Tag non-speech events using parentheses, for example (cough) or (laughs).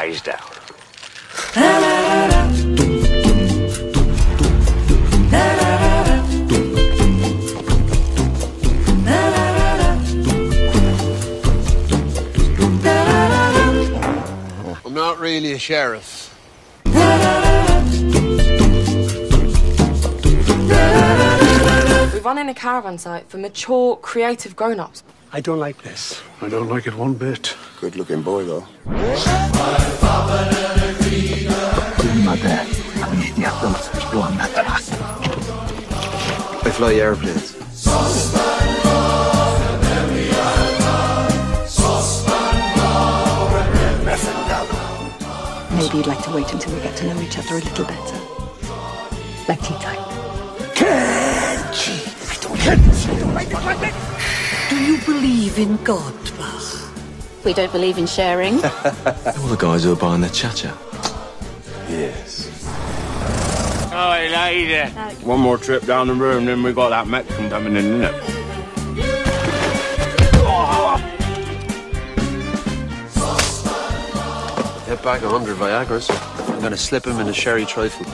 face down. I'm not really a sheriff. We run in a caravan site for mature, creative grown-ups. I don't like this. I don't like it one bit. Good looking boy, though. I fly airplanes. Maybe you'd like to wait until we get to know each other a little better. Like tea time. Do you believe in God, Bach? We don't believe in sharing. (laughs) All the guys who are buying the cha-cha. Yes. Oh, hey, lady. One more trip down the room, then we got that Mexican coming in, innit? Hit back a hundred Viagra's. I'm gonna slip him in a sherry trifle.